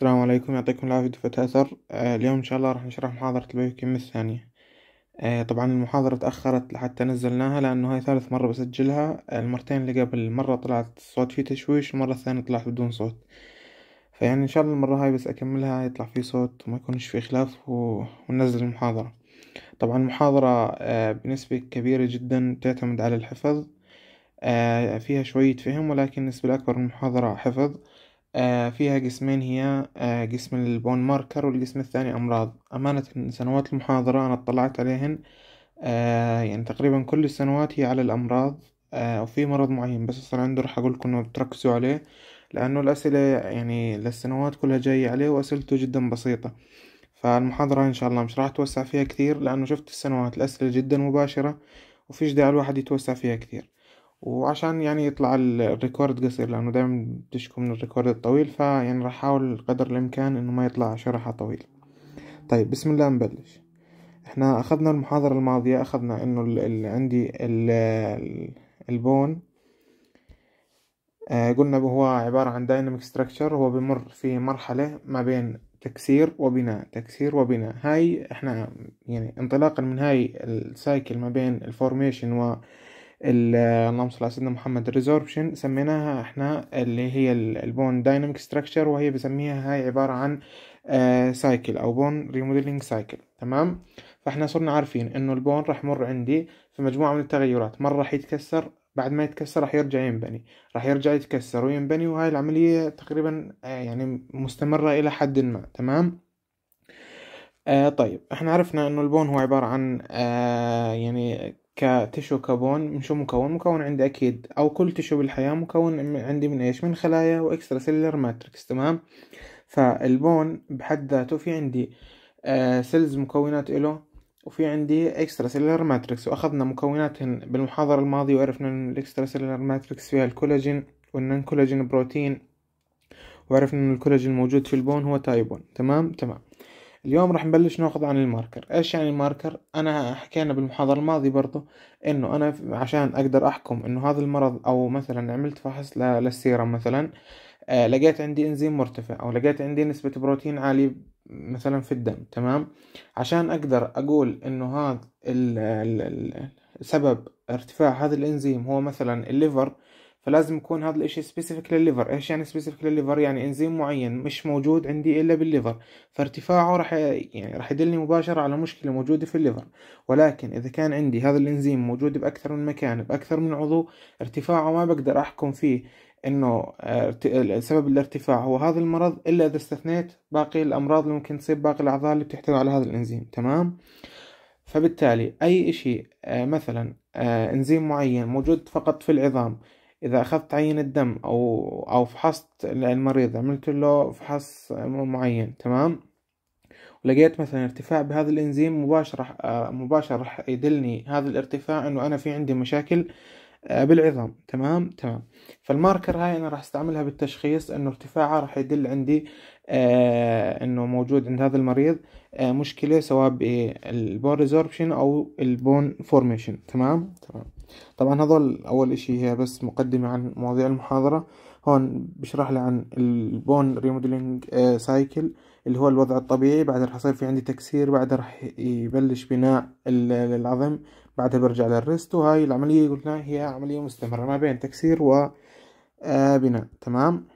السلام عليكم يعطيكم العافية دفعة أثر. آه اليوم إن شاء الله راح نشرح محاضرة البيوكيميا الثانية. آه طبعا المحاضرة تأخرت لحتى نزلناها لأنه هاي ثالث مرة بسجلها. المرتين اللي قبل مرة طلعت الصوت فيه تشويش المرة الثانية طلعت بدون صوت. فيعني إن شاء الله المرة هاي بس أكملها يطلع فيه صوت وما يكونش فيه خلاف و... وننزل المحاضرة. طبعا المحاضرة آه بنسبة كبيرة جدا تعتمد على الحفظ. فيها شوية فهم ولكن النسبة الأكبر من المحاضرة حفظ. فيها قسمين هي آه قسم البون ماركر والقسم الثاني أمراض. أمانة سنوات المحاضرة أنا اطلعت عليهن آه يعني تقريبا كل السنوات هي على الأمراض آه وفي مرض معين بس الصراحة عنده راح أقول لكم إنه تركزوا عليه لأنه الأسئلة يعني للسنوات كلها جاية عليه وأسئلته جدا بسيطة. فالمحاضرة إن شاء الله مش راح أتوسع فيها كثير لأنه شفت السنوات الأسئلة جدا مباشرة وفيش داعي الواحد يتوسع فيها كثير. وعشان يعني يطلع ال record قصير لأنه دايما بتشكو من ال record الطويل فيعني راح أحاول قدر الإمكان إنه ما يطلع شرحة طويل طيب بسم الله نبلش. إحنا أخذنا المحاضرة الماضية أخذنا إنه اللي عندي ال ال bone آه قلنا هو عبارة عن dynamic structure هو بمر في مرحلة ما بين تكسير وبناء تكسير وبناء. هاي إحنا يعني انطلاقا من هاي ال cycle ما بين ال formation و اللهم صل على سيدنا محمد. ال resorption سميناها إحنا اللي هي ال bone dynamic structure وهي بسميها هاي عبارة عن cycle أو bone remodeling cycle تمام؟ فاحنا صرنا عارفين إنه ال bone راح يمر عندي في مجموعة من التغيرات. مرة راح يتكسر بعد ما يتكسر راح يرجع ينبني. راح يرجع يتكسر وينبني وهاي العملية تقريبا يعني مستمرة إلى حد ما. تمام؟ آه طيب إحنا عرفنا إنه ال bone هو عبارة عن آه يعني ك tissue ك bone من شو مكون؟ مكون عندي أكيد أو كل tissue بالحياة مكون عندي من إيش؟ من خلايا و extracellular matrix تمام؟ فال bone بحد ذاته في عندي آه cells مكونات له وفي عندي extracellular matrix وأخذنا مكوناتهن بالمحاضرة الماضية وعرفنا إن ال extracellular matrix فيها الكولاجين وال non collagen protein وعرفنا إن الكولاجين موجود في ال bone هو type one تمام؟ تمام. اليوم راح نبلش ناخذ عن ال marker. إيش يعني ال marker؟ أنا حكينا بالمحاضرة الماضية برضو إنه أنا عشان أقدر أحكم إنه هذا المرض أو مثلا عملت فحص للسيرم مثلا آه لقيت عندي إنزيم مرتفع أو لقيت عندي نسبة بروتين عالية مثلا في الدم تمام؟ عشان أقدر أقول إنه هذا سبب ارتفاع هذا الإنزيم هو مثلا ال liver فلازم يكون هذا الإشي specific لل liver. إيش يعني specific لل liver؟ يعني إنزيم معين مش موجود عندي إلا بال liver. فارتفاعه راح يعني راح يدلني مباشرة على مشكلة موجودة في ال liver. ولكن إذا كان عندي هذا الإنزيم موجود بأكثر من مكان بأكثر من عضو ارتفاعه ما بقدر أحكم فيه إنه سبب الارتفاع هو هذا المرض إلا إذا استثنيت باقي الأمراض اللي ممكن تصيب باقي الأعضاء اللي بتحتوي على هذا الإنزيم. تمام؟ فبالتالي أي إشي مثلا إنزيم معين موجود فقط في العظام إذا أخذت عينة دم أو أو فحصت المريض عملت له فحص معين تمام؟ ولقيت مثلا ارتفاع بهذا الإنزيم مباشرة مباشرة راح يدلني هذا الارتفاع إنه أنا في عندي مشاكل بالعظام تمام؟ تمام. فال marker هاي أنا راح أستعملها بالتشخيص إنه ارتفاعها راح يدل عندي آه إنه موجود عند هذا المريض آه مشكلة سواء بال bone resorption أو ال bone formation تمام؟ تمام. طبعا هذول أول إشي هي بس مقدمة عن مواضيع المحاضرة. هون بشرح لي عن ال bone remodeling آه cycle اللي هو الوضع الطبيعي. بعدها رح يصير في عندي تكسير بعدها رح يبلش بناء العظم. بعدها برجع للريست. وهاي العملية قلنا هي عملية مستمرة ما بين تكسير وبناء تمام؟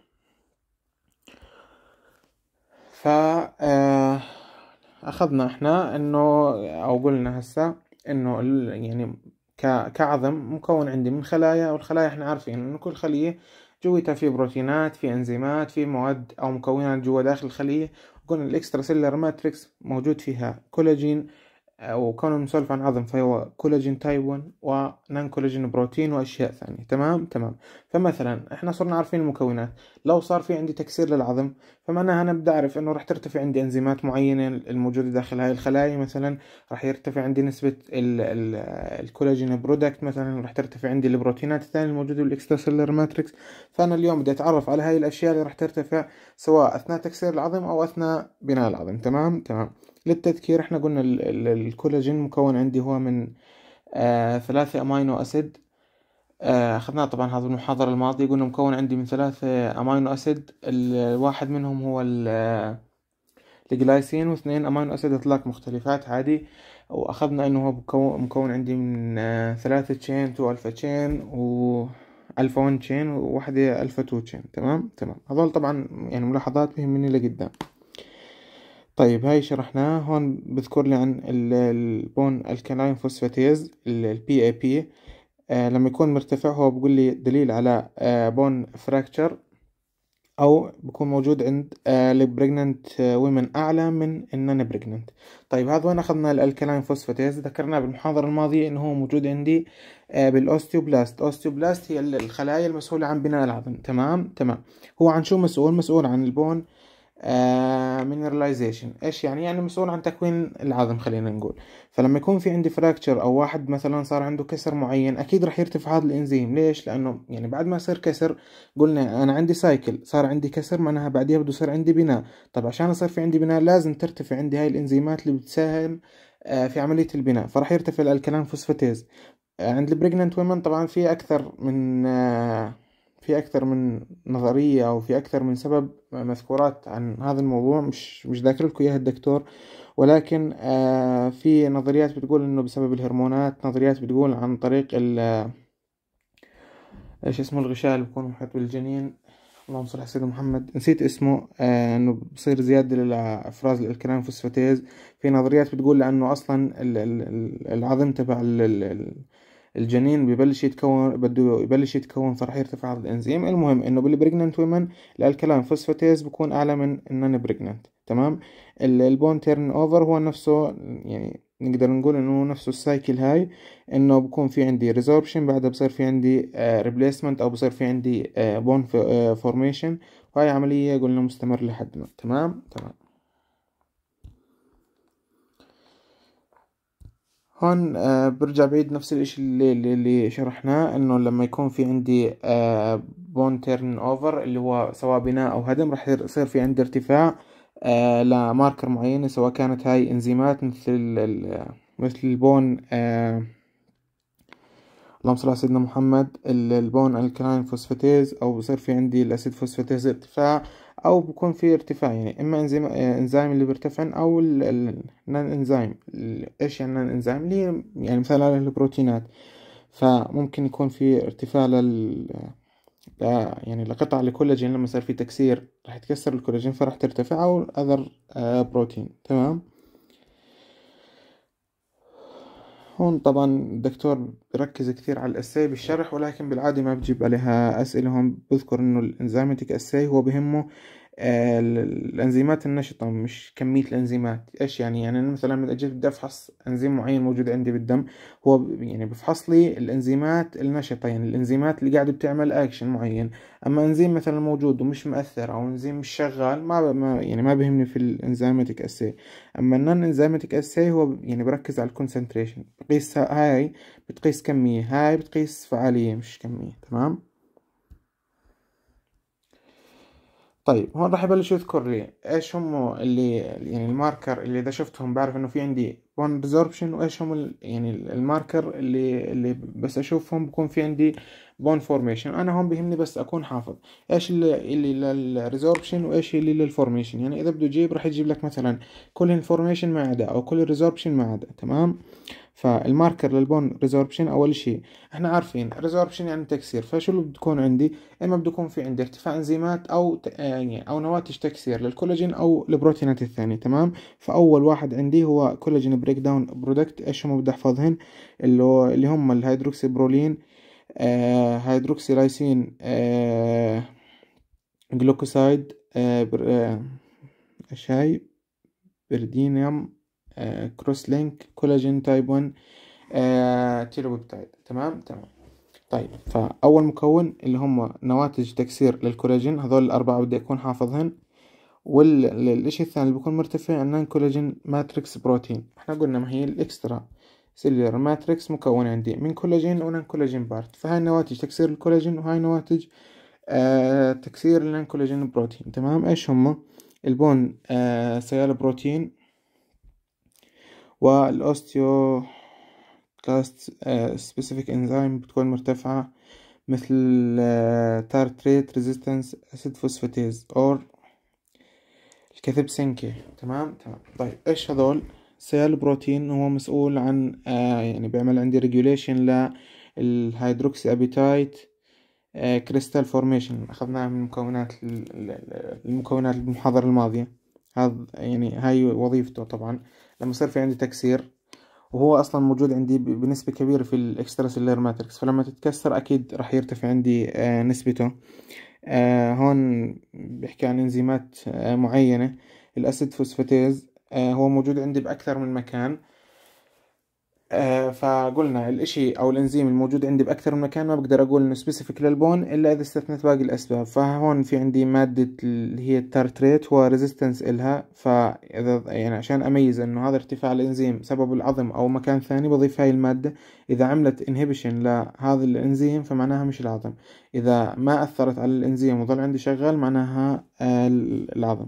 ف أخذنا إحنا إنه أو قلنا هسا إنه يعني كعظم مكون عندي من خلايا والخلايا إحنا عارفين إنه كل خلية جوتها في بروتينات في إنزيمات في مواد أو مكونات جوا داخل الخلية. قلنا ال extracellular matrix موجود فيها كولاجين وكونه مسولف عن عظم فهو collagen type 1 و non collagen protein وأشياء ثانية. تمام؟ تمام. فمثلا إحنا صرنا عارفين المكونات. لو صار في عندي تكسير للعظم فمعناها أنا بدي أعرف إنه راح ترتفع عندي إنزيمات معينة الموجودة داخل هاي الخلايا مثلا راح يرتفع عندي نسبة ال ال ال collagen product مثلا راح ترتفع عندي البروتينات الثانية الموجودة بال extracellular matrix فأنا اليوم بدي أتعرف على هاي الأشياء اللي راح ترتفع سواء أثناء تكسير العظم أو أثناء بناء العظم. تمام؟ تمام. للتذكير إحنا قلنا الكولاجين مكون عندي هو من آه ثلاثة amino acid. آه، أخذناه طبعا هذا المحاضرة الماضية قلنا مكون عندي من ثلاثة amino acid. الواحد منهم هو الجلايسين واثنين amino acid إطلاق مختلفات عادي. وأخذنا إنه هو مكون عندي من آه، ثلاثة chain two alpha chain و alpha one chain وواحدة alpha two chain تمام؟ تمام. هذول طبعا يعني ملاحظات بهمني لقدام طيب هاي شرحناه هون بذكر لي عن ال bone alkaline phosphatase ال BAP لما يكون مرتفع هو بقول لي دليل على bone آه، fracture أو بكون موجود عند ال pregnant women أعلى من ال non pregnant طيب هذا وين أخذنا ال alkaline phosphatase؟ ذكرنا بالمحاضرة الماضية إنه هو موجود عندي آه، بال osteoblast. osteoblast هي الخلايا المسؤولة عن بناء العظم. تمام؟ تمام. هو عن شو مسؤول؟ مسؤول عن ال bone mineralization آه إيش يعني؟ يعني مسؤول عن تكوين العظم خلينا نقول. فلما يكون في عندي fracture أو واحد مثلا صار عنده كسر معين أكيد راح يرتفع هذا الإنزيم. ليش؟ لأنه يعني بعد ما يصير كسر قلنا أنا عندي cycle صار عندي كسر معناها بعديها بده يصير عندي بناء. طب عشان يصير في عندي بناء لازم ترتفع عندي هاي الإنزيمات اللي بتساهم آه في عملية البناء. فراح يرتفع ال alkaline phosphatase. آه عند ال pregnant women طبعا في أكثر من آه في أكثر من نظرية أو في أكثر من سبب مذكورات عن هذا الموضوع مش مش ذاكر لكم إياها الدكتور ولكن آه في نظريات بتقول إنه بسبب الهرمونات نظريات بتقول عن طريق ال إيش اسمه الغشاء اللي بيكون محيط بالجنين. اللهم صل على سيدنا محمد. نسيت اسمه آه إنه بصير زيادة لافراز ال alkaline phosphatase. في نظريات بتقول لأنه أصلا العظم تبع الجنين ببلش يتكون بده يبلش يتكون فراح يرتفع هذا الإنزيم. المهم إنه بال pregnant women ال alkaline phosphatase بكون أعلى من ال non pregnant تمام ال bone turnover هو نفسه يعني نقدر نقول إنه نفسه ال cycle هاي إنه بكون في عندي resorption بعدها بصير في عندي replacement أو بصير في عندي bone formation وهاي عملية قلنا مستمر لحد ما. تمام؟ تمام. هون آه برجع بعيد نفس الإشي اللي, اللي شرحناه إنه لما يكون في عندي bone turnover اللي هو سواء بناء أو هدم راح يصير في عندي ارتفاع آه ل marker معينة سواء كانت هاي إنزيمات مثل مثل ال bone آه اللهم صل على سيدنا محمد ال bone alkaline phosphatase أو بصير في عندي ال acid phosphatase ارتفاع أو بكون في ارتفاع يعني إما انزيم إنزيم اللي بيرتفع أو ال non enzyme إيش يعني ال non enzyme اللي يعني مثال على البروتينات. فممكن يكون في ارتفاع لل يعني لقطع الكولاجين لما يصير في تكسير راح يتكسر الكولاجين فراح ترتفع أو other protein تمام؟ هون طبعا الدكتور بركز كثير على الأساي بالشرح ولكن بالعادة ما بجيب عليها أسئلة هون. بذكر إنه الإنزيماتيك أساي هو بهمه الأنزيمات النشطة مش كمية الأنزيمات. إيش يعني؟ يعني أنا مثلا من أجي بدي أفحص أنزيم معين موجود عندي بالدم هو يعني بفحص لي الأنزيمات النشطة يعني الأنزيمات اللي قاعدة بتعمل اكشن معين. أما أنزيم مثلا موجود ومش مؤثر أو أنزيم مش شغال ما, ما يعني ما بهمني في الأنزيماتيك اسي أما ال non enzymatic assay هو يعني بركز على ال concentration بقيس هاي بتقيس كمية هاي بتقيس فعالية مش كمية تمام؟ طيب هون راح يبلش يذكر لي إيش هم اللي يعني ال marker اللي إذا شفتهم بعرف إنه في عندي bone resorption وإيش هم يعني ال marker اللي اللي بس أشوفهم بكون في عندي bone formation أنا هون بيهمني بس أكون حافظ إيش اللي اللي لل resorption وإيش اللي لل formation يعني إذا بده يجيب راح يجيب لك مثلا كل ال formation ما عدا أو كل ال resorption ما عدا تمام؟ فال marker لل bone resorption أول شيء إحنا عارفين resorption يعني تكسير. فشو اللي بتكون عندي؟ اما بده يكون في عندي ارتفاع إنزيمات أو يعني أو نواتج تكسير للكولاجين أو البروتينات الثانية تمام؟ فأول واحد عندي هو collagen breakdown product إيش هم؟ بدي أحفظهن. اللي اللي هم ال hydroxyproline آه hydroxylysine آه glycoside آه بر آه إيش هاي pyridinium آه cross link collagen type 1 آه telopeptide تمام؟ تمام. طيب فأول مكون اللي هم نواتج تكسير للكولاجين هذول الأربعة بدي أكون حافظهن. والإشي الثاني اللي بيكون مرتفع ال non collagen matrix protein إحنا قلنا ما هي ال extracellular matrix مكونة عندي من كولاجين و non collagen part فهاي نواتج تكسير الكولاجين وهاي نواتج آه تكسير ال non collagen protein تمام؟ إيش هم؟ ال bone آه sialoprotein. وال osteoclast specific enzyme بتكون مرتفعة مثل tartrate resistance acid phosphatase or ال cathepsin K تمام؟ تمام. طيب إيش هذول؟ sialoprotein هو مسؤول عن آه يعني بيعمل عندي regulation لل hydroxyapatite آه crystal formation أخذناها من مكونات المكونات المحاضرة الماضية. هذا يعني هاي وظيفته طبعا. لما يصير في عندي تكسير وهو أصلا موجود عندي بنسبة كبيرة في ال extracellular matrix فلما تتكسر أكيد راح يرتفع عندي آه نسبته. آه هون بيحكي عن إنزيمات آه معينة. ال acid phosphatase هو موجود عندي بأكثر من مكان. فقلنا الإشي أو الإنزيم الموجود عندي بأكثر من مكان ما بقدر أقول إنه specific لل bone إلا إذا استثنيت باقي الأسباب. فهون في عندي مادة اللي هي ال tartrate هو resistance إلها. فإذا يعني عشان أميز إنه هذا ارتفاع الإنزيم سبب العظم أو مكان ثاني بضيف هاي المادة. إذا عملت inhibition لهذا الإنزيم فمعناها مش العظم. إذا ما أثرت على الإنزيم وظل عندي شغال معناها آه العظم.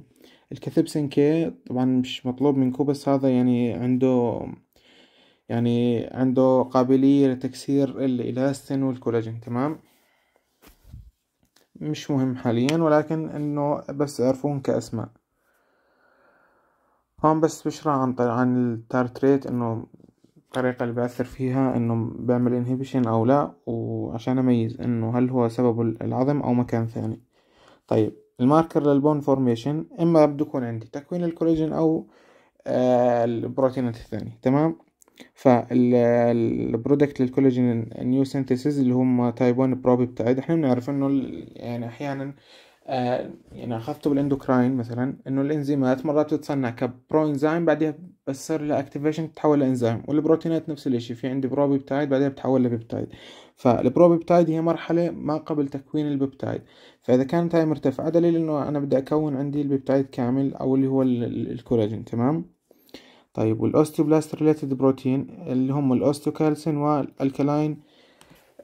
ال cathepsin K طبعا مش مطلوب منكم بس هذا يعني عنده يعني عنده قابلية لتكسير الإلاستين والكولاجين تمام؟ مش مهم حاليا ولكن إنه بس اعرفون كأسماء. هون بس بشرح عن عن ال tartrate إنه الطريقة اللي بأثر فيها إنه بيعمل inhibition أو لا وعشان أميز إنه هل هو سبب العظم أو مكان ثاني. طيب ال marker لل bone formation إما بده يكون عندي تكوين الكولاجين أو آه البروتينات الثانية تمام؟ فال product لل collagen new synthesis اللي هم type 1 propeptide إحنا بنعرف إنه يعني أحيانا آه يعني أخذته بال endocrine مثلا إنه الإنزيمات مرات بتتصنع ك proenzyme بعدها بس صار لها activation تتحول لإنزيم والبروتينات نفس الإشي في عندي propeptide بعدها بتحول ل peptide. فال propeptide هي مرحلة ما قبل تكوين ال peptide. فإذا كانت هاي مرتفعه دليل إنه أنا بدي أكون عندي ال peptide كامل أو اللي هو الكولاجين تمام؟ طيب وال osteoblast related protein اللي هم ال osteocalcin وال alkaline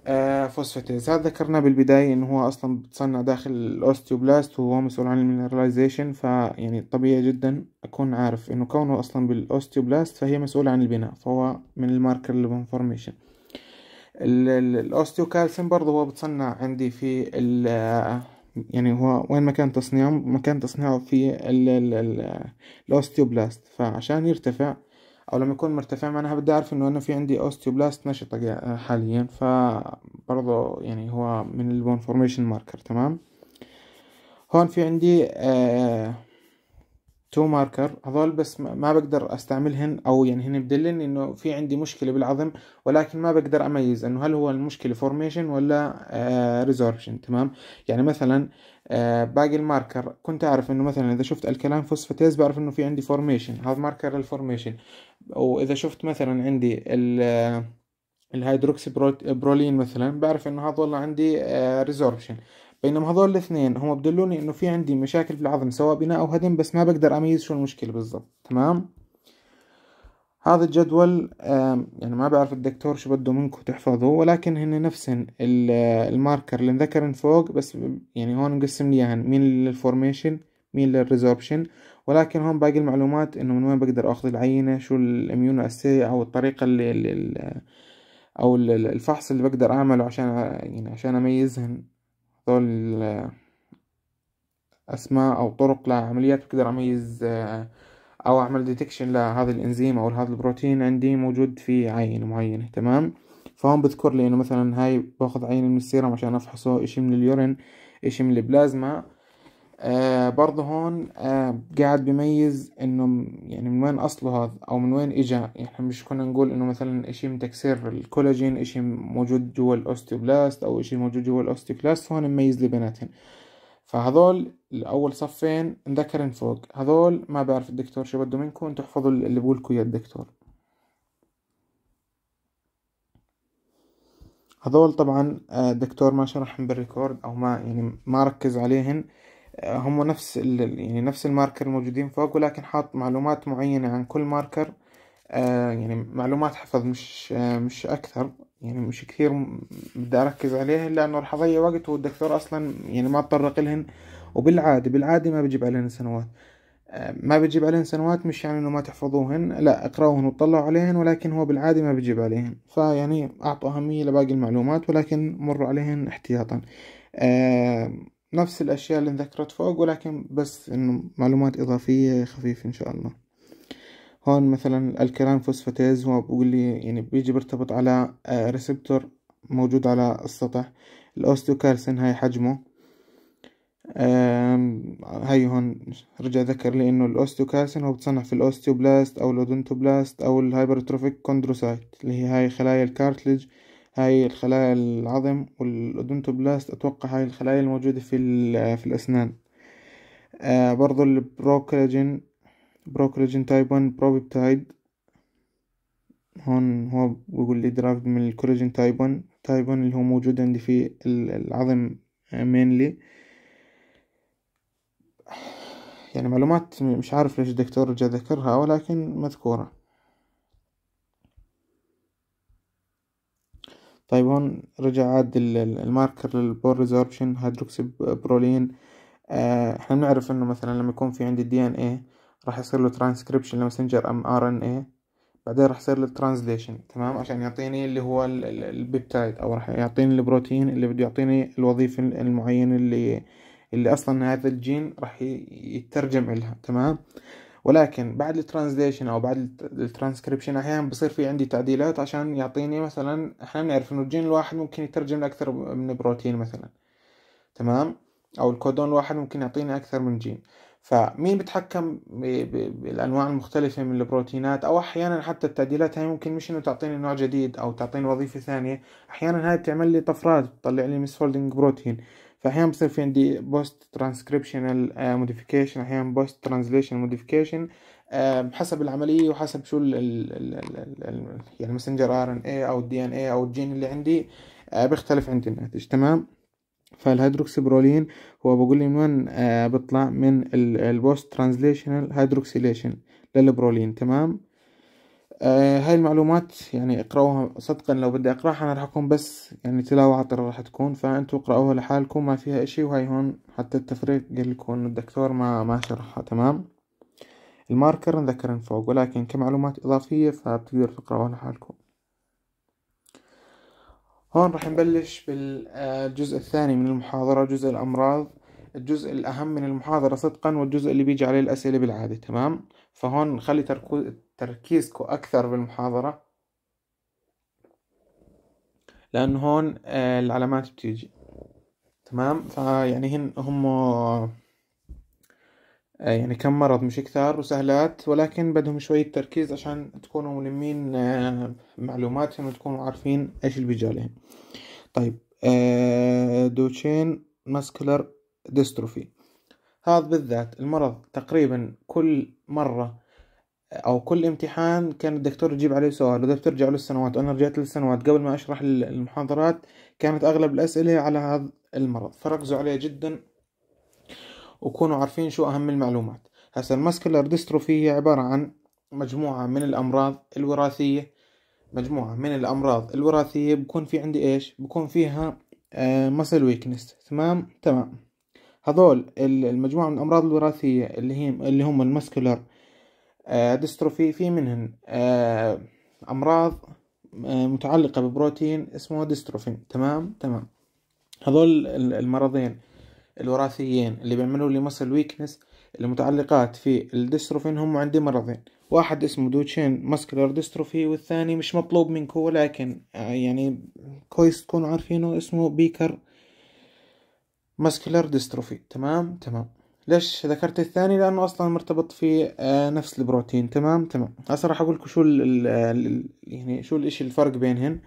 آه phosphatase هذا ذكرناه بالبداية إنه هو أصلا بتصنع داخل ال osteoblast وهو مسؤول عن ال mineralization فيعني طبيعي جدا أكون عارف إنه كونه أصلا بال osteoblast فهي مسؤولة عن البناء فهو من ال marker لل formation ال osteocalcin برضه هو بتصنع عندي في يعني هو وين مكان تصنيعه مكان تصنيعه في ال osteoblast. فعشان يرتفع أو لما يكون مرتفع معناها بدي أعرف إنه أنا في عندي osteoblast نشطة حاليا. فبرضه يعني هو من ال bone formation marker تمام؟ هون في عندي آه two marker هذول بس ما بقدر أستعملهن أو يعني هن بدلن إنه في عندي مشكلة بالعظم ولكن ما بقدر أميز إنه هل هو المشكلة formation ولا آه resorption تمام؟ يعني مثلا آه باقي ال marker. كنت أعرف إنه مثلا إذا شفت ال alkaline phosphatase بعرف إنه في عندي formation هذا marker ال formation وإذا شفت مثلا عندي ال ال hydroxyproline مثلا بعرف إنه هذا والله عندي آه resorption بينما هذول الاثنين هم بدلوني إنه في عندي مشاكل في العظم سواء بناء أو هدم بس ما بقدر أميز شو المشكلة بالضبط. تمام؟ هذا الجدول يعني ما بعرف الدكتور شو بده منكم تحفظوه ولكن هن نفسن ال marker اللي انذكرن فوق بس يعني هون مقسم لي إياهن. مين لل formation مين لل resorption ولكن هون باقي المعلومات إنه من وين بقدر آخذ العينة شو ال immunoassay أو الطريقة اللي, اللي أو الفحص اللي بقدر أعمله عشان يعني عشان أميزهن. هذول أسماء أو طرق لعمليات بقدر أميز آه، أو أعمل detection لهذا الإنزيم أو هذا البروتين عندي موجود في عينة معينة تمام؟ فهون بذكر لي إنه مثلا هاي باخذ عينة من السيرم عشان أفحصه إشي من ال urine إشي من البلازما آه برضه هون آه قاعد بيميز إنه يعني من وين أصله هذا أو من وين إجا. يعني مش كنا نقول إنه مثلا إشي من تكسير الكولاجين إشي موجود جوا ال osteoblast أو إشي موجود جوا ال osteoclast هون نميز لي بيناتهم. فهذول الأول صفين انذكرن فوق. هذول ما بعرف الدكتور شو بده منكم أنتوا احفظوا اللي بقولكم إياه الدكتور. هذول طبعا الدكتور آه، ما شرحهم بال record أو ما يعني ما ركز عليهن. هم نفس يعني نفس ال marker الموجودين فوق ولكن حاط معلومات معينة عن كل marker. آه، يعني معلومات حفظ مش آه، مش أكثر يعني مش كثير بدي أركز عليها لأنه راح أضيع وقت والدكتور أصلا يعني ما تطرق لهن. وبالعادة بالعادة ما بجيب علينا سنوات. ما بيجيب عليهن سنوات مش يعني إنه ما تحفظوهن لا اقرأوهن وطلعوا عليهن ولكن هو بالعادة ما بيجيب عليهن. فيعني أعطوا أهمية لباقي المعلومات ولكن مروا عليهن احتياطا. آه نفس الأشياء اللي ذكرت فوق ولكن بس إنه معلومات إضافية خفيفة إن شاء الله. هون مثلا ال alkaline phosphatase هو بقول لي يعني بيجي بيرتبط على آه receptor موجود على السطح. ال osteocalcin هاي حجمه. هاي هون رجع ذكر لي إنه ال osteocalcin هو بتصنع في ال osteoblast أو ال odontoblast أو ال hypertrophic chondrocyte اللي هي هاي خلايا ال cartilage هاي الخلايا العظم وال odontoblast أتوقع هاي الخلايا الموجودة في, في الأسنان. آه برضو ال procollagen procollagen type 1 propeptide هون هو بيقول لي derived من ال collagen type 1 type 1 اللي هو موجود عندي في العظم mainly يعني معلومات مش عارف ليش الدكتور رجع ذكرها ولكن مذكورة. طيب هون رجع عاد ال marker لل bone resorption hydroxyproline. آه، إحنا بنعرف إنه مثلا لما يكون في عندي DNA راح يصير له ترانسكريبشن لمسنجر أم آر إن إيه. بعدين راح يصير له translation تمام؟ عشان يعطيني اللي هو ال peptide أو راح يعطيني البروتين اللي بده يعطيني الوظيفة المعينة اللي اللي أصلا هذا الجين راح يترجم لها تمام؟ ولكن بعد ال translation أو بعد الترانسكريبشن أحيانا بصير في عندي تعديلات عشان يعطيني مثلا إحنا بنعرف إنه الجين الواحد ممكن يترجم لأكثر من بروتين مثلا. تمام؟ أو الكودون الواحد ممكن يعطيني أكثر من جين. فمين بيتحكم بالأنواع المختلفة من البروتينات؟ أو أحيانا حتى التعديلات هاي ممكن مش إنه تعطيني نوع جديد أو تعطيني وظيفة ثانية. أحيانا هاي بتعمل لي طفرات بتطلع لي folding protein فأحيانا بصير في عندي بوست ترانسكريبشنال موديفيكيشن أحيانا post translation modification حسب العملية وحسب شو ال يعني messenger RNA أو ال DNA أو الجين اللي عندي آه، بيختلف عندي الناتج تمام؟ فال hydroxyproline هو بقول لي من وين آه، بيطلع؟ من ال post translational hydroxylation لل proline. تمام؟ هاي المعلومات يعني اقرأوها صدقا لو بدي أقرأها أنا راح أكون بس يعني تلاوة عطرة راح تكون فأنتوا اقرأوها لحالكم ما فيها إشي وهاي هون حتى التفريق قال لكم الدكتور ما ما شرحها. تمام؟ ال marker انذكرن فوق ولكن كمعلومات إضافية فبتقدروا تقرأوها لحالكم. هون راح نبلش بالجزء الثاني من المحاضرة جزء الأمراض. الجزء الأهم من المحاضرة صدقا والجزء اللي بيجي عليه الأسئلة بالعادة. تمام؟ فهون خلي تركيزكم أكثر بالمحاضرة؟ لأنه هون آه، العلامات بتيجي. تمام؟ فيعني هن هم آه، يعني كم مرض مش كثار وسهلات ولكن بدهم شوية تركيز عشان تكونوا ملمين آه، معلوماتهم وتكونوا عارفين إيش اللي بيجي عليهم. طيب Duchenne muscular dystrophy هذا بالذات المرض تقريبا كل مرة أو كل امتحان كان الدكتور يجيب عليه سؤال واذا بترجع للسنوات وأنا رجعت للسنوات. قبل ما أشرح المحاضرات كانت أغلب الأسئلة على هذا المرض. فركزوا عليه جدا وكونوا عارفين شو أهم المعلومات. هسا ال muscular dystrophy هي عبارة عن مجموعة من الأمراض الوراثية. مجموعة من الأمراض الوراثية بكون في عندي إيش؟ بكون فيها muscle weakness تمام؟ تمام. هذول المجموعة من الأمراض الوراثية اللي هي اللي هم ال muscular آه، dystrophy في منهن. آه، أمراض آه، متعلقة ببروتين اسمه dystrophin. تمام؟ تمام. هذول المرضين الوراثيين اللي بيعملوا لي muscle weakness المتعلقات في ال dystrophin هم عندي مرضين. واحد اسمه Duchenne muscular dystrophy والثاني مش مطلوب منكم ولكن يعني كويس تكونوا عارفينه اسمه Becker muscular dystrophy تمام؟ تمام. ليش ذكرت الثاني؟ لأنه أصلا مرتبط في آه، نفس البروتين. تمام؟ تمام. هسه راح أقول لكم شو ال يعني شو الاشي الفرق بينهن.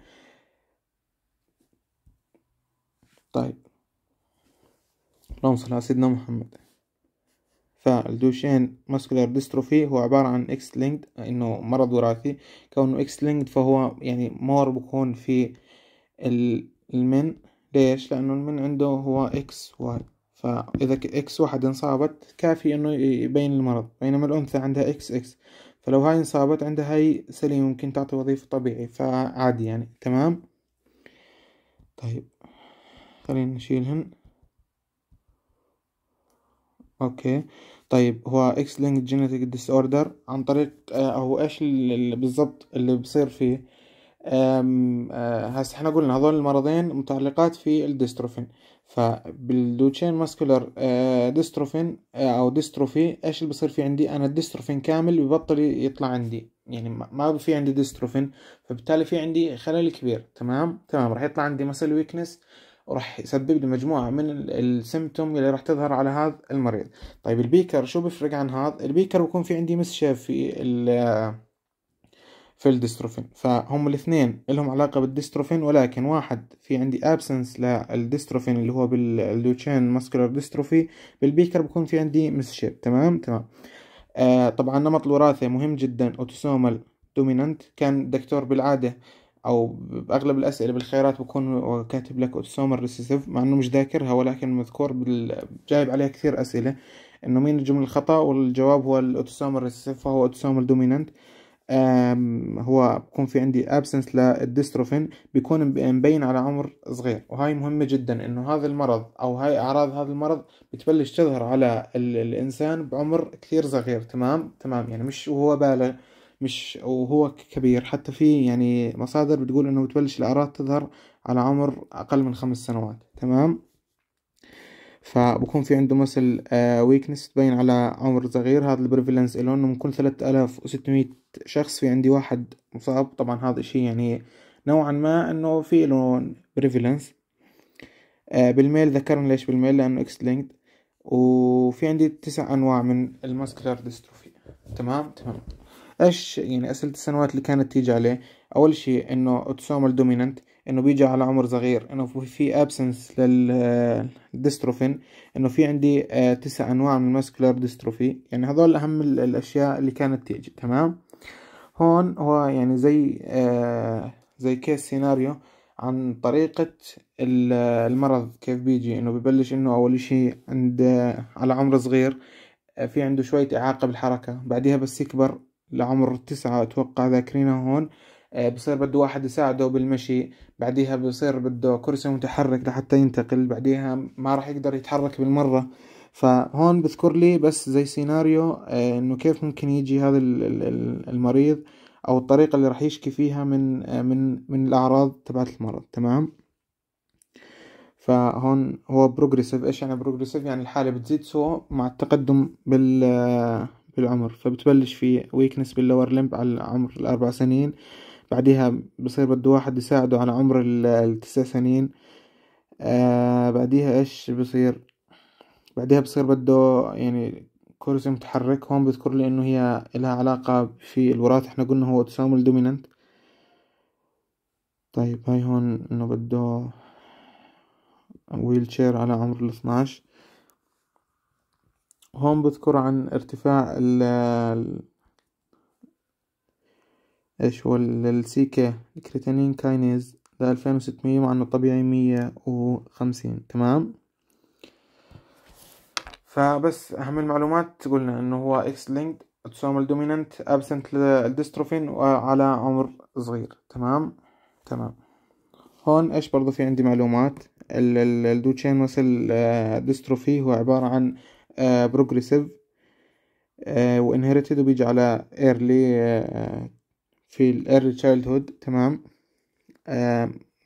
طيب. اللهم صل على سيدنا محمد. فال Duchenne muscular dystrophy هو عبارة عن X linked إنه مرض وراثي. كونه X linked فهو يعني more بكون في ال men. ليش؟ لأنه ال men عنده هو XY فإذا X واحد انصابت كافي إنه يبين المرض بينما الأنثى عندها إكس إكس فلو هاي انصابت عندها هاي سليم ممكن تعطي وظيفة طبيعي فعادي يعني. تمام؟ طيب خلينا نشيلهن. أوكي. طيب هو X linked genetic disorder عن طريق آه، هو إيش اللي بالضبط اللي بصير فيه؟ آه، هسه إحنا قلنا هذول المرضين متعلقات في ال dystrophin. فبال Duchenne muscular آه، dystrophin آه، أو dystrophy إيش اللي بصير في عندي؟ أنا ال dystrophin كامل ببطل يطلع عندي يعني ما في عندي dystrophin فبالتالي في عندي خلل كبير. تمام؟ تمام. راح يطلع عندي muscle weakness وراح يسبب لي مجموعة من ال symptom اللي راح تظهر على هذا المريض. طيب البيكر شو بيفرق عن هذا؟ البيكر بكون في عندي mis-shape في ال في ال dystrophin. فهم الاثنين لهم علاقة بال dystrophin ولكن واحد في عندي absence لل dystrophin اللي هو بال Duchenne muscular dystrophy بال Becker بكون في عندي mis-shape تمام؟ تمام. آه طبعا نمط الوراثة مهم جدا. autosomal dominant كان الدكتور بالعادة أو باغلب الأسئلة بالخيارات بكون كاتب لك autosomal recessive مع إنه مش ذاكرها ولكن مذكور بال... جايب عليها كثير أسئلة. إنه مين الجمله الخطأ؟ والجواب هو ال autosomal recessive فهو autosomal dominant هو بكون في عندي absence لل dystrophin بيكون مبين على عمر صغير. وهاي مهمة جدا إنه هذا المرض أو هاي أعراض هذا المرض بتبلش تظهر على ال الإنسان بعمر كثير صغير. تمام؟ تمام. يعني مش وهو بالغ مش وهو كبير. حتى في يعني مصادر بتقول إنه بتبلش الأعراض تظهر على عمر أقل من خمس سنوات. تمام؟ فبكون في عنده muscle weakness تبين على عمر صغير. هذا ال prevalence له انه من كل 3600 شخص في عندي واحد مصاب. طبعا هذا الشيء يعني نوعا ما إنه في له prevalence بال male ذكرنا ليش بال male؟ لأنه X linked وفي عندي تسع أنواع من ال muscular dystrophy تمام؟ تمام. إيش يعني أسئلة السنوات اللي كانت تيجي عليه؟ أول شيء إنه autosomal dominant إنه بيجي على عمر صغير إنه في absence لل dystrophin إنه في عندي تسع أنواع من ال muscular dystrophy يعني هذول أهم الأشياء اللي كانت تيجي تمام؟ هون هو يعني زي زي case scenario عن طريقة المرض كيف بيجي. إنه ببلش إنه أول إشي عند على عمر صغير في عنده شوية إعاقة بالحركة بعديها بس يكبر لعمر تسعة أتوقع ذاكرينها هون. بصير بده واحد يساعده بالمشي بعديها بصير بده كرسي متحرك لحتى ينتقل بعديها ما راح يقدر يتحرك بالمرة. فهون بذكر لي بس زي سيناريو إنه كيف ممكن يجي هذا المريض أو الطريقة اللي راح يشكي فيها من من من الأعراض تبعت المرض. تمام؟ فهون هو progressive إيش يعني progressive يعني الحالة بتزيد سوء مع التقدم بال بالعمر. فبتبلش في weakness بال lower limb على عمر الأربع سنين. بعديها بصير بده واحد يساعده على عمر التسع سنين. آه بعديها إيش بصير؟ بعديها بصير بده يعني كرسي متحرك هون بذكر لي إنه هي لها علاقة في الوراثة إحنا قلنا هو autosomal dominant طيب هاي هون إنه بده wheelchair على عمر الاثناش. هون بذكر عن ارتفاع ال إيش هو ال CK ال creatine kinase. لألفين وستمية مع إنه طبيعي مية وخمسين. تمام؟ فبس أهم المعلومات قلنا إنه هو X-linked autosomal dominant absent لل dystrophin وعلى عمر صغير. تمام؟ تمام. هون إيش برضو في عندي معلومات؟ ال Duchenne muscle dystrophy هو عبارة عن progressive و inherited وبيجي على early في ال early childhood تمام؟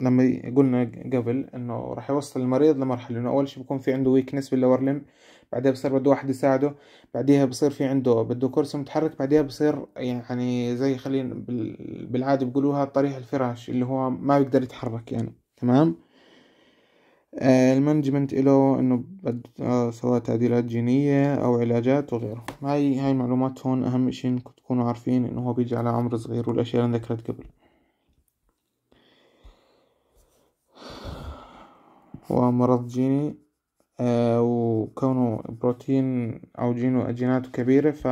لما قلنا قبل إنه راح يوصل المريض لمرحلة إنه أول شيء بكون في عنده weakness بال lower limb بعدها بصير بده واحد يساعده بعديها بصير في عنده بده كرسي متحرك بعديها بصير يعني زي خلينا بالعادة بيقولوها طريح الفراش اللي هو ما بيقدر يتحرك يعني تمام؟ آه المانجمنت له إنه بد آه سواء تعديلات جينية أو علاجات وغيره. هاي هاي المعلومات هون أهم اشي تكونوا عارفين انه هو بيجي على عمر صغير والأشياء اللي ذكرت قبل. هو مرض جيني آه وكونه بروتين أو جينو جيناته كبيرة ف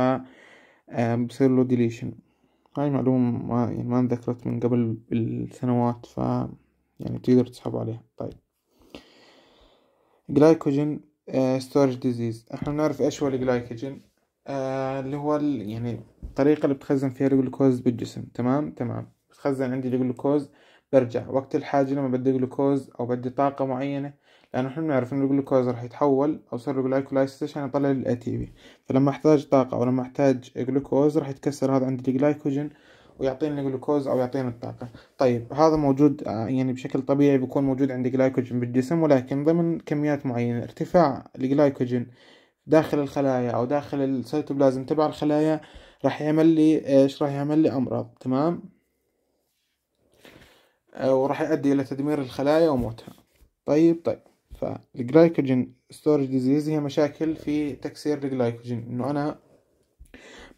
بصير له deletion هاي معلومة ما يعني ما انذكرت من قبل بالسنوات ف يعني تقدر تسحبوا عليها. طيب. glycogen storage disease إحنا بنعرف إيش هو الجلايكوجين آه اللي هو يعني الطريقة اللي بتخزن فيها الجلوكوز بالجسم. تمام؟ تمام. بتخزن عندي الجلوكوز برجع. وقت الحاجة لما بدي جلوكوز أو بدي طاقة معينة لأنه إحنا بنعرف إنه الجلوكوز راح يتحول أو يصير glycolysis عشان يطلع لي ال ATP فلما أحتاج طاقة أو لما أحتاج جلوكوز راح يتكسر هذا عند الجلايكوجين ويعطيني جلوكوز أو يعطيني الطاقة. طيب هذا موجود آه، يعني بشكل طبيعي بيكون موجود عندي جلايكوجين بالجسم ولكن ضمن كميات معينة. ارتفاع الجلايكوجين داخل الخلايا أو داخل السيتوبلازم تبع الخلايا راح يعمل لي إيش؟ راح يعمل لي أمراض تمام؟ آه، وراح يؤدي إلى تدمير الخلايا وموتها. طيب طيب. فال glycogen storage disease هي مشاكل في تكسير الجلايكوجين إنه أنا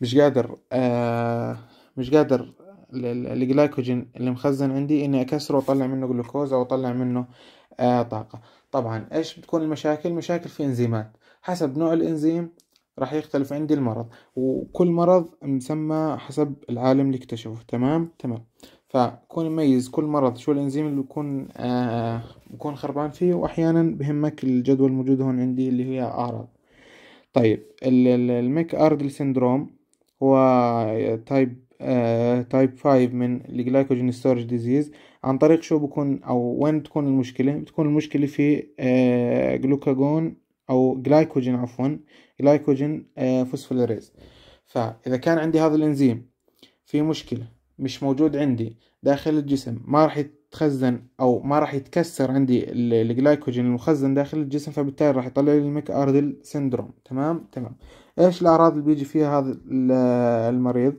مش قادر آه مش قادر الجلايكوجين اللي مخزن عندي إني أكسره وأطلع منه جلوكوز أو أطلع منه آه طاقة. طبعا إيش بتكون المشاكل؟ مشاكل في إنزيمات. حسب نوع الإنزيم راح يختلف عندي المرض وكل مرض مسمى حسب العالم اللي اكتشفه تمام؟ تمام. فكون مميز كل مرض شو الإنزيم اللي بكون آه بكون خربان فيه واحيانا بهمك الجدول الموجود هون عندي اللي هي أعراض. طيب ال McArdle syndrome هو type type 5 من ال glycogen storage disease عن طريق شو بكون أو وين تكون المشكلة؟ بتكون المشكلة في جلوكاجون أو جلايكوجين عفوا glycogen phosphorylase فإذا كان عندي هذا الإنزيم في مشكلة مش موجود عندي داخل الجسم ما راح يتخزن أو ما راح يتكسر عندي الجلايكوجين المخزن داخل الجسم فبالتالي راح يطلع لي ال McArdle syndrome تمام؟ تمام. إيش الأعراض اللي بيجي فيها هذا المريض؟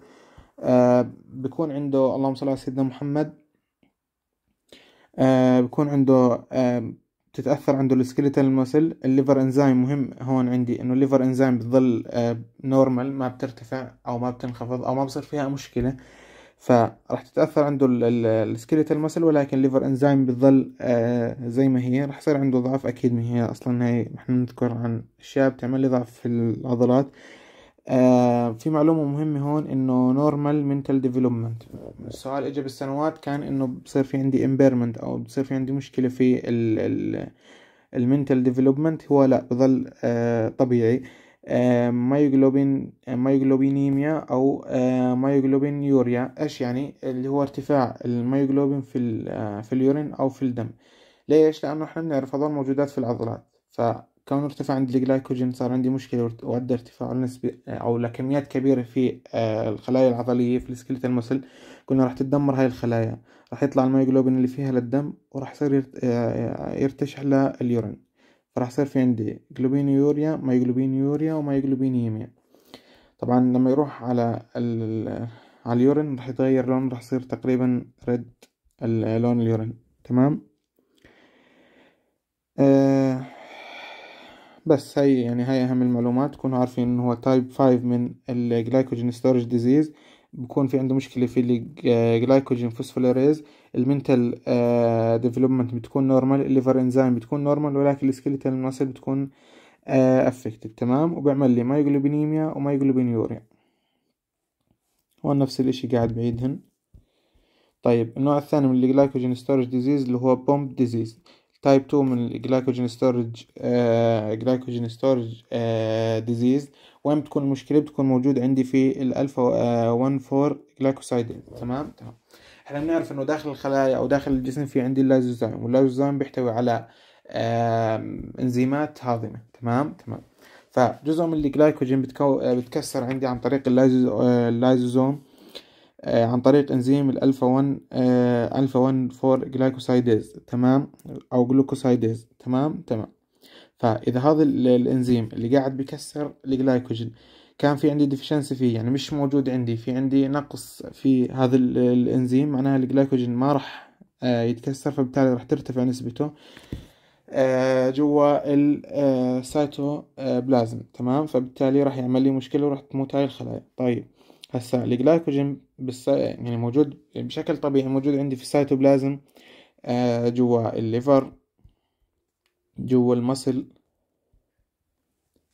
آه بيكون عنده اللهم صل على سيدنا محمد آه بيكون عنده آه تتأثر عنده ال skeletal muscle ال liver enzyme مهم هون عندي إنه ال liver enzyme بتظل آه normal ما بترتفع أو ما بتنخفض أو ما بصير فيها مشكلة. فراح تتأثر عنده ال skeletal muscle ولكن ال liver enzyme بتظل آه زي ما هي. راح يصير عنده ضعف أكيد ما هي أصلا. هي إحنا نذكر عن أشياء بتعمل لي ضعف في العضلات. آه في معلومة مهمة هون إنه normal mental development السؤال اجى بالسنوات كان إنه بصير في عندي impairment أو بصير في عندي مشكلة في ال ال ال mental development هو لا بظل آه طبيعي. آه myoglobin myoglobinemia أو آه myoglobinuria إيش يعني؟ اللي هو ارتفاع ال myoglobin في آه في ال urine أو في الدم. ليش؟ لأنه إحنا بنعرف هذول موجودات في العضلات. ف كون ارتفع عندي الجلايكوجين صار عندي مشكلة وأدى ارتفاع نسبة أو لكميات كبيرة في آه، الخلايا العضلية في ال skeletal muscle قلنا راح تتدمر هاي الخلايا. راح يطلع ال myoglobin اللي فيها للدم وراح يصير آه، يرتشح لل urine. فراح يصير في عندي globinuria myoglobinuria و myoglobinemia طبعا لما يروح على على ال urine راح يتغير لون راح يصير تقريبا red لون ال urine. تمام؟ آه بس هاي يعني هاي أهم المعلومات تكونوا عارفين إنه هو type five من ال glycogen storage disease بكون في عنده مشكلة في ال glycogen phosphorylase ال mental development بتكون normal ال liver enzyme بتكون normal ولكن ال skeletal muscle بتكون affected آه، تمام؟ وبيعمل لي myoglobinemia و myoglobinuria هو نفس الإشي قاعد بعيدهن. طيب النوع الثاني من ال glycogen storage disease اللي هو Pompe disease type 2 من ال glycogen storage glycogen storage disease وين بتكون المشكلة؟ بتكون موجود عندي في الألفا 1 4 glycoside تمام؟ تمام. إحنا بنعرف إنه داخل الخلايا أو داخل الجسم في عندي ال lysozyme وال lysozyme بيحتوي على إنزيمات هاضمة. تمام؟ تمام. فجزء من الجلايكوجين. آه، بتكسر عندي عن طريق اللايزوزوم آه، عن طريق إنزيم الالفا 1 آه، الفا 1 4 glycosidase تمام؟ أو glucosidase تمام؟ تمام. فإذا هذا الإنزيم اللي قاعد بيكسر الجلايكوجين كان في عندي deficiency فيه يعني مش موجود عندي في عندي نقص في هذا الإنزيم معناها الجلايكوجين ما راح آه، يتكسر فبالتالي راح ترتفع نسبته جوا السايتو بلازم تمام؟ فبالتالي راح يعمل لي مشكلة وراح تموت هاي الخلايا. طيب. هسا الجلايكوجين بس يعني موجود بشكل طبيعي موجود عندي في السيتوبلازم آه جوا ال liver جوا ال muscle.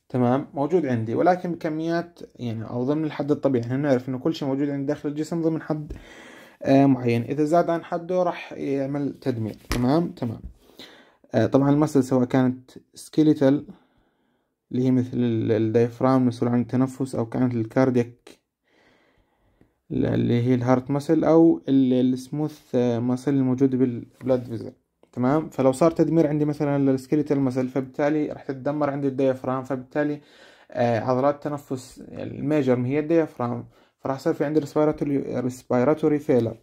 تمام؟ موجود عندي ولكن بكميات يعني أو ضمن الحد الطبيعي. إحنا نعرف إنه كل شيء موجود عندي داخل الجسم ضمن حد آه معين. إذا زاد عن حده راح يعمل تدمير. تمام؟ تمام. آه طبعا ال muscle سواء كانت skeletal اللي هي مثل ال diaphragm مسؤول عن التنفس أو كانت ال cardiac اللي هي ال heart muscle أو ال smooth muscle الموجود بال blood vessel تمام؟ فلو صار تدمير عندي مثلا لل skeletal muscle فبالتالي راح تتدمر عندي ال diaphragm فبالتالي آه عضلات التنفس ال major هي ال diaphragm فراح يصير في عندي respiratory failure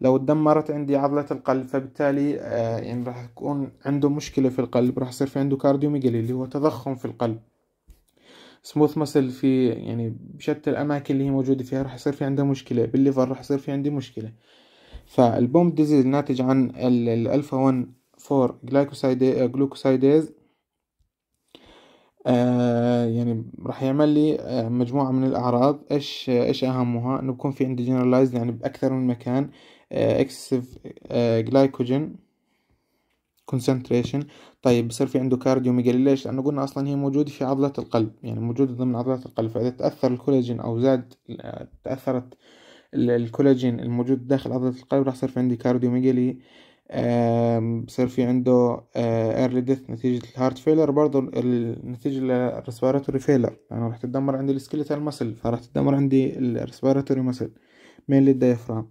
لو تدمرت عندي عضلة القلب فبالتالي آه يعني راح يكون عنده مشكلة في القلب راح يصير في عنده cardiomegaly اللي هو تضخم في القلب. smooth muscle في يعني بشتى الأماكن اللي هي موجودة فيها راح يصير في عندها مشكلة. بال liver راح يصير في عندي مشكلة. فال Pompe disease ناتج عن الألفا 1 4 glucosidase آه يعني راح يعمل لي آه مجموعة من الأعراض. إيش إيش أهمها؟ إنه بكون في عندي generalized يعني بأكثر من مكان excessive glycogen concentration طيب بصير في عنده cardiomegaly ليش؟ لأنه قلنا أصلا هي موجودة في عضله القلب يعني موجودة ضمن عضله القلب. فإذا تأثر الكولاجين أو زاد تأثرت الكولاجين الموجود داخل عضلة القلب راح يصير في عندي cardiomegaly بصير في عنده early death نتيجة ال heart failure برضه نتيجة ال respiratory failure يعني راح تدمر عندي ال skeletal muscle فراح تدمر عندي ال respiratory muscle مين لل diaphragm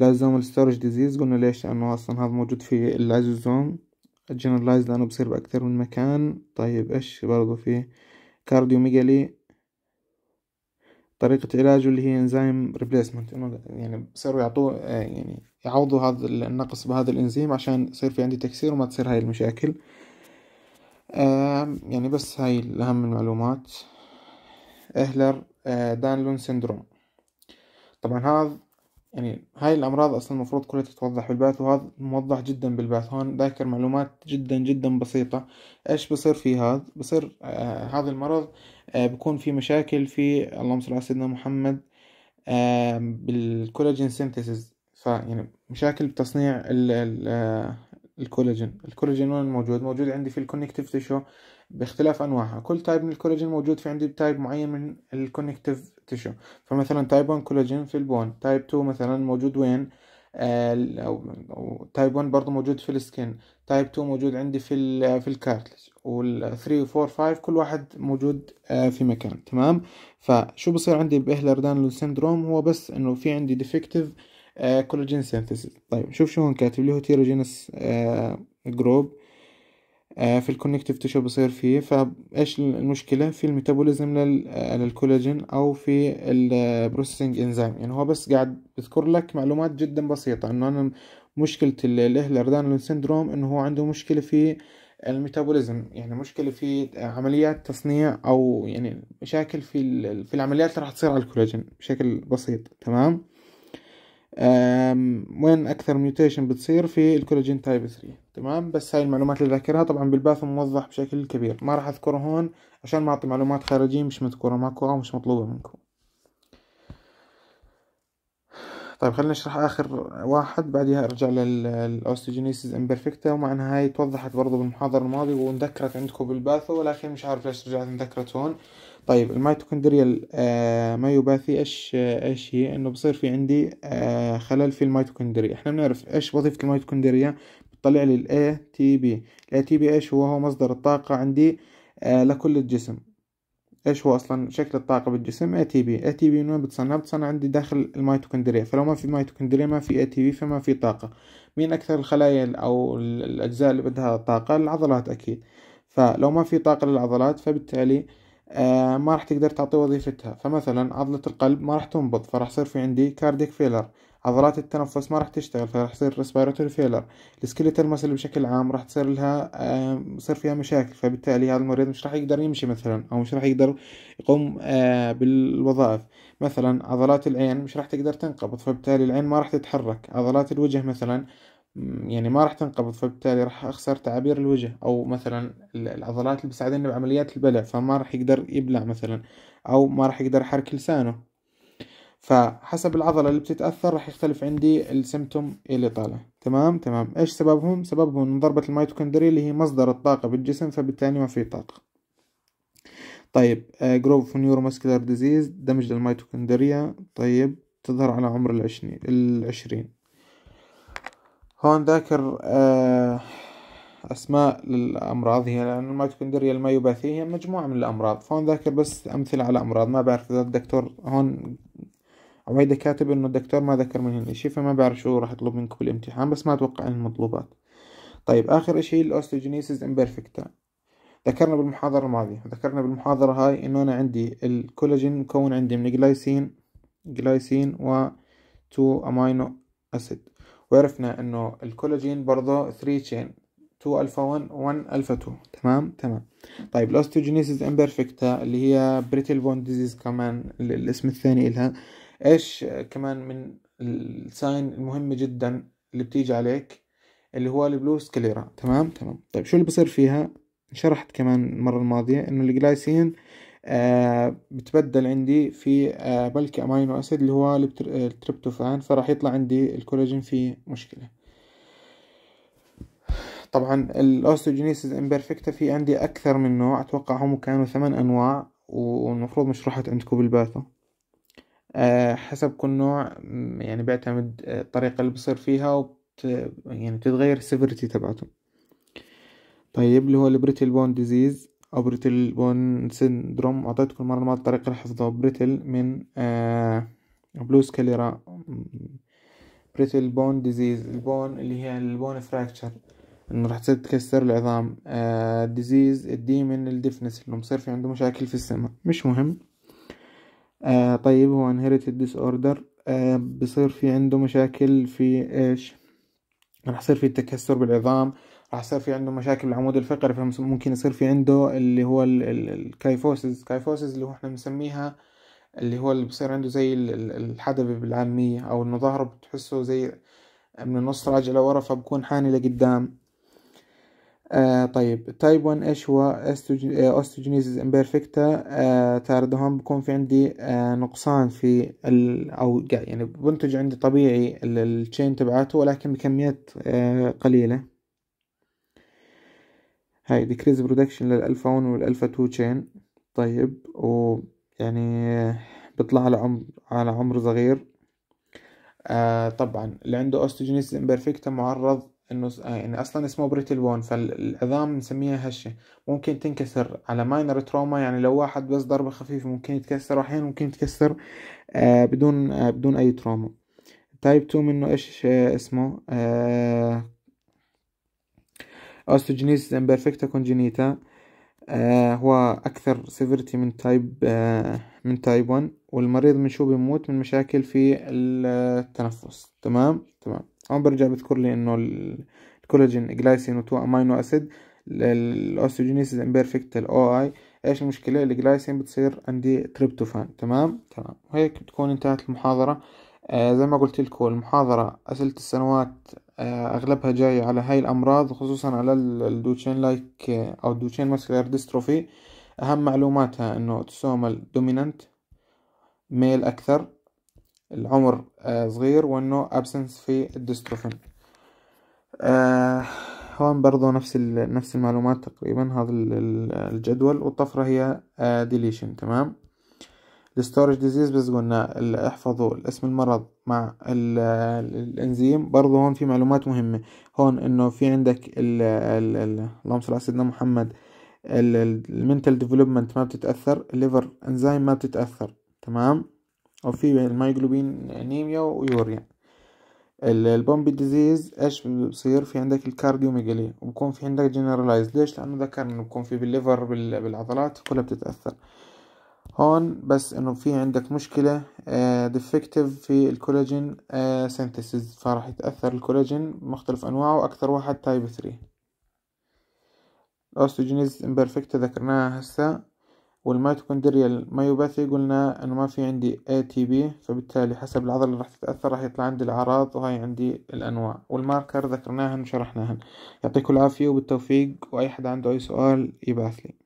lysosomal storage disease قلنا ليش؟ لأنه أصلا هذا موجود في ال lysosome ال generalized لأنه بصير بأكثر من مكان. طيب إيش برضو في cardiomegaly طريقة علاجه اللي هي enzyme replacement يعني بصيروا يعطوه يعني يعوضوا هذا النقص بهذا الإنزيم عشان يصير في عندي تكسير وما تصير هاي المشاكل. يعني بس هاي الأهم المعلومات. Ehlers Danlos syndrome طبعا هذا يعني هاي الأمراض أصلا المفروض كلها تتوضح بال patho وهذا موضح جدا بال patho. هون ذاكر معلومات جدا جدا بسيطة. إيش بصير في هذا؟ بصير آه هذا المرض آه بكون في مشاكل في اللهم صل على سيدنا محمد آه بال collagen synthesis. فيعني مشاكل بتصنيع ال ال آه الكولاجين. الكولاجين وين موجود؟ موجود عندي في ال connective tissue باختلاف أنواعها. كل type من الكولاجين موجود في عندي type معين من ال connective tissue فمثلا type 1 كولاجين في ال bone type 2 مثلا موجود وين؟ آه أو type 1 برضه موجود في ال skin type 2 موجود عندي في في ال cartilage وال 3 و 4 5 كل واحد موجود آه في مكان. تمام؟ فشو بصير عندي ب Ehlers Danlos syndrome هو بس إنه في عندي defective آه collagen synthesis طيب شوف شو هون كاتب لي heterogeneous آه group آه في ال connective tissue بصير فيه. فإيش المشكلة؟ في ال metabolism للكولاجين أو في ال processing enzyme يعني هو بس قاعد بذكر لك معلومات جدا بسيطة إنه أنا مشكلة ال Ehlers Danlos syndrome إنه هو عنده مشكلة في ال metabolism. يعني مشكلة في عمليات تصنيع أو يعني مشاكل في في العمليات اللي راح تصير على الكولاجين بشكل بسيط تمام؟ وين أكثر mutation بتصير؟ في ال collagen type 3 تمام؟ بس هاي المعلومات اللي ذاكرها. طبعا بال patho موضح بشكل كبير. ما راح أذكره هون عشان ما أعطي معلومات خارجية مش مذكورة. معكم أو مش مطلوبة منكم. طيب خلينا نشرح آخر واحد بعدها أرجع لل osteogenesis imperfecta ومع هاي توضحت برضو بالمحاضرة الماضية وانذكرت عندكم بال patho ولكن مش عارف ليش رجعت انذكرت هون. طيب ال mitochondrial آه myopathy إيش آه إيش هي؟ إنه بصير في عندي آه خلل في الميتوكوندريا. إحنا بنعرف إيش وظيفة الميتوكوندريا؟ بتطلع لي ال ATP ال ATP إيش؟ هو هو مصدر الطاقة عندي آه لكل الجسم. إيش هو أصلا شكل الطاقة بالجسم؟ اي تي بي اي تي بي من وين بتصنع؟ بتصنع عندي داخل الميتوكوندريا. فلو ما في ميتوكوندريا ما في ATP فما في طاقة. مين أكثر الخلايا أو الأجزاء اللي بدها طاقة؟ العضلات أكيد. فلو ما في طاقة للعضلات فبالتالي آه ما راح تقدر تعطي وظيفتها. فمثلا عضلة القلب ما راح تنبض فراح يصير في عندي cardiac failure عضلات التنفس ما راح تشتغل فراح يصير respiratory failure ال skeletal muscle بشكل عام راح تصير لها يصير فيها مشاكل فبالتالي هذا المريض مش راح يقدر يمشي مثلا أو مش راح يقدر يقوم آه بالوظائف. مثلا عضلات العين مش راح تقدر تنقبض فبالتالي العين ما راح تتحرك. عضلات الوجه مثلا يعني ما راح تنقبض فبالتالي راح أخسر تعابير الوجه. أو مثلا العضلات اللي بتساعدني بعمليات البلع فما راح يقدر يبلع مثلا. أو ما راح يقدر يحرك لسانه. فحسب العضلة اللي بتتأثر راح يختلف عندي ال symptom اللي طالع. تمام؟ تمام. إيش سببهم؟ سببهم من ضربة الميتوكوندريا اللي هي مصدر الطاقة بالجسم فبالتالي ما في طاقة. طيب group neuromuscular disease damage للميتوكوندريا طيب تظهر على عمر العشرين العشرين. هون ذاكر آه أسماء للأمراض. هي لأن ال mitochondrial myopathy هي مجموعة من الأمراض. فهون ذاكر بس أمثلة على أمراض. ما بعرف إذا الدكتور هون عويدة كاتب إنه الدكتور ما ذكر منهن إشي فما بعرف شو راح يطلب منكم بالامتحان بس ما أتوقع إن المطلوبات طيب آخر إشي ال osteogenesis imperfecta ذكرنا بالمحاضرة الماضية. ذكرنا بالمحاضرة هاي إنه أنا عندي الكولاجين مكون عندي من glycine glycine و 2 amino acid وعرفنا إنه الكولاجين برضه 3 chain 2 ألفا 1 1 ألفا 2 تمام؟ تمام. طيب ال osteogenesis imperfecta اللي هي brittle bone disease كمان الاسم الثاني إلها. إيش كمان من ال sign المهمة جدا اللي بتيجي عليك؟ اللي هو ال blue sclera. تمام؟ تمام. طيب شو اللي بصير فيها؟ شرحت كمان المرة الماضية إنه الجلايسين آه بتبدل عندي في آه bulky amino acid اللي هو التريبتوفان فراح يطلع عندي الكولاجين فيه مشكلة. طبعا ال osteogenesis imperfecta في عندي أكثر من نوع أتوقع هم كانوا ثمان أنواع والمفروض مشروحة عندكم بال patho. حسب كل نوع يعني بيعتمد الطريقة اللي بصير فيها وبت يعني بتتغير ال severity تبعته. طيب اللي هو ال brittle bone disease أو brittle bone syndrome أعطيتكم المرة الماضية طريقة لحفظه brittle من آه blue sclera brittle bone disease ال bone اللي هي ال bone fracture انه راح تكسر العظام آه disease ال D من ال deafness اللي مصير في عنده مشاكل في السمع مش مهم. آه طيب هو inherited disorder. آه بصير في عنده مشاكل في إيش؟ راح يصير في تكسر بالعظام راح يصير في عنده مشاكل بالعمود الفقري فممكن يصير في عنده اللي هو ال kyphosis ال kyphosis اللي هو إحنا بنسميها اللي هو اللي بصير عنده زي الحدبة بالعامية أو إنه ظهره بتحسه زي من النص راجع لورا فبكون حاني لقدام. آه طيب. type 1 إيش هو؟ osteogenesis imperfecta آه tarda هون بكون في عندي آه نقصان في ال أو يعني بنتج عندي طبيعي ال chain تبعته ولكن بكميات آه قليلة. هاي decrease production لل alpha 1 والألفا 2 chain طيب. و يعني بيطلع على عمر على عمر صغير. آه طبعا اللي عنده osteogenesis imperfecta معرض إنه يعني أصلا اسمه brittle bone فالعظام نسميها هشة ممكن تنكسر على minor trauma يعني لو واحد بس ضربة خفيفة ممكن يتكسر واحيانا ممكن يتكسر آه بدون آه بدون أي trauma type 2 منه إيش آه اسمه؟ آه osteogenesis imperfecta congenita آه هو أكثر severity من type آه من type 1 والمريض من شو بيموت؟ من مشاكل في التنفس. تمام؟ تمام. هون برجع بذكر لي إنه الكولاجين جلايسين و2 amino acid ال osteogenesis imperfecta ال OI إيش المشكلة؟ الجلايسين بتصير عندي تريبتوفان تمام؟ تمام. وهيك بتكون انتهت المحاضرة. آه زي ما قلت لكم المحاضرة أسئلة السنوات آه أغلبها جاية على هاي الأمراض خصوصا على ال Duchenne like أو ال Duchenne muscular dystrophy أهم معلوماتها إنه autosomal dominant male أكثر. العمر آه صغير وإنه absence في ال dystrophin آه هون برضو نفس نفس المعلومات تقريبا هذا الجدول. والطفرة هي آه deletion تمام؟ ال storage disease بس قلنا احفظوا اسم المرض مع الانزيم. برضو هون في معلومات مهمة. هون إنه في عندك اللهم صل على سيدنا محمد ال mental development ما بتتأثر ال liver enzyme ما بتتأثر تمام؟ وفي ال myoglobinemia و uria. ال Pompe disease إيش بصير؟ في عندك ال cardiomegaly وبكون في عندك generalized ليش؟ لأنه ذكر إنه بكون في بال liver بالعضلات كلها بتتأثر. هون بس إنه في عندك مشكلة defective في الكولاجين synthesis فراح يتأثر الكولاجين بمختلف أنواعه أكثر واحد type 3 ال osteogenesis imperfecta ذكرناها هسه. وال mitochondrial myopathy قلنا إنه ما في عندي ATP فبالتالي حسب العضلة اللي راح تتأثر راح يطلع عندي الأعراض وهاي عندي الأنواع. وال marker ذكرناهن وشرحناهن يعطيكم العافية وبالتوفيق وأي حدا عنده أي سؤال يبعث لي.